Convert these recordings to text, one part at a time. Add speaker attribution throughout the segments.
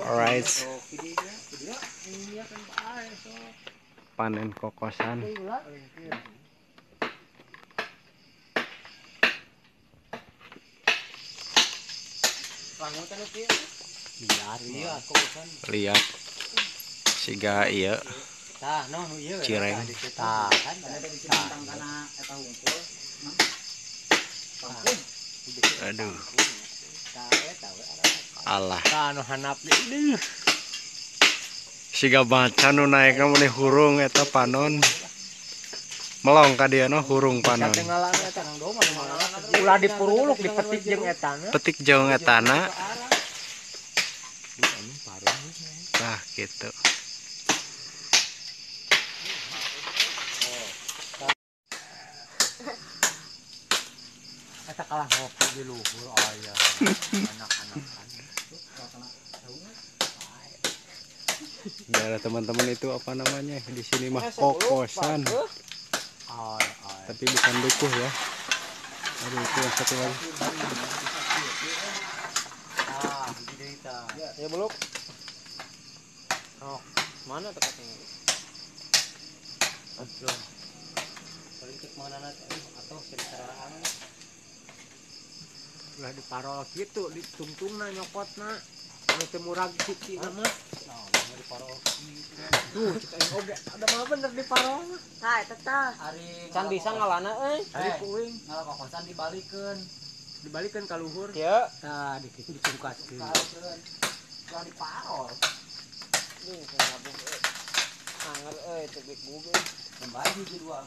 Speaker 1: Alright. Panen kokosan. Lihat. Siga iya. Cireng. Aduh. Allah. Siga baca nu naik kamu nih hurung eta panon. Melong ka dia no hurung panon.
Speaker 2: Ulah dipuruluk di petik jeung etana.
Speaker 1: Petik jeung etana. Nah gitu.
Speaker 2: Eta kalah ngopi di luhur oh iya. Anak-anak.
Speaker 1: Ya teman-teman itu apa namanya di sini mah kokosan.
Speaker 2: oh oh
Speaker 1: Tapi bukan dukuh ya. Aduh itu yang satu lagi.
Speaker 2: ah ya belum. Oh mana tekatnya aduh. Politik mana nanti? Atau sekarang udah diparol gitu ditungtungna nyokotna anu teu murag nama nah mau diparol tuh cek aing oge ada mah bener diparol mah
Speaker 3: Tah, eta tah.
Speaker 2: Ari can bisa ngalana euy ari
Speaker 3: Eh.
Speaker 2: puing
Speaker 3: Ngalah kokosan dibalikeun.
Speaker 2: dibalikeun ka luhur
Speaker 3: Teu.
Speaker 2: tah di kitu dicungkaskeun.
Speaker 3: Ulah diparol.
Speaker 2: Nih, saya nabung euy. Anger euy tebik gube.
Speaker 3: Kembali hiji dua.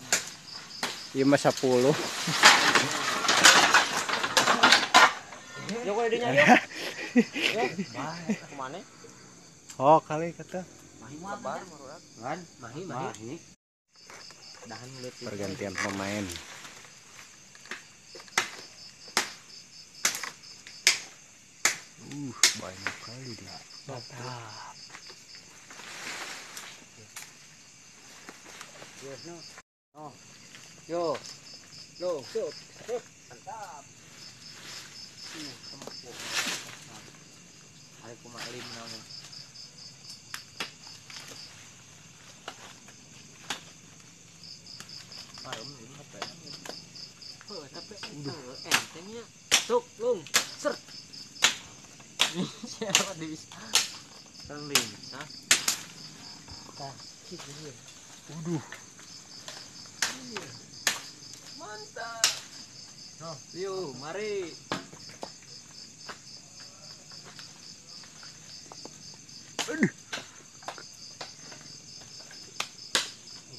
Speaker 1: Iya mah 10.
Speaker 2: Yo kowe dinya yo. Yo, bae ke mana?
Speaker 1: Oh kali kata.
Speaker 3: Mahi mah bar
Speaker 2: Kan, mahi mahi. Dahan ngeliat itu.
Speaker 1: Pergantian pemain. Uh banyak kali dia.
Speaker 2: Mantap. Yes, no. Oh. Yo. Yo, yo. Yo. Mantap. Kan gitu. Iya. Mantap. Yuk, mari. Ini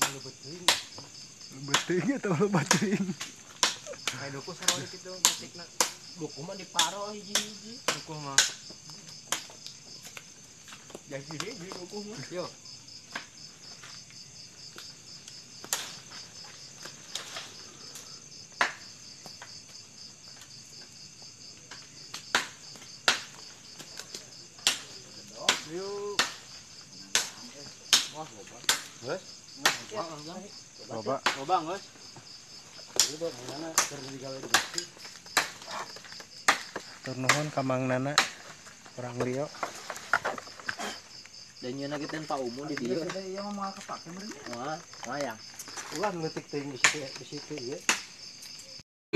Speaker 2: lu betul.
Speaker 1: Beting atau lo batin?
Speaker 2: Kayak duku sarwa dikit dong, ketik nak. Duku mah diparo hiji-hiji. Duku mah. Jadi hiji duku mah. Yo. Yuk. Wah, loba.
Speaker 3: Mana keur digawe di bukti.
Speaker 1: Turnuhun kamang nana. Orang Rio.
Speaker 2: Dan nyana kita Pak Umu di dia.
Speaker 3: Iya mah kepake meureun.
Speaker 2: Wah, wayang.
Speaker 3: Ulah teuing di situ di situ ieu.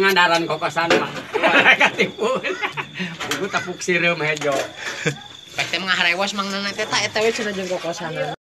Speaker 4: ngandaran kokosan mah katipu ibu tapuk sireum hejo
Speaker 2: Pek teh mah harewas mang nana teh eta eta we cenah jeung kokosan.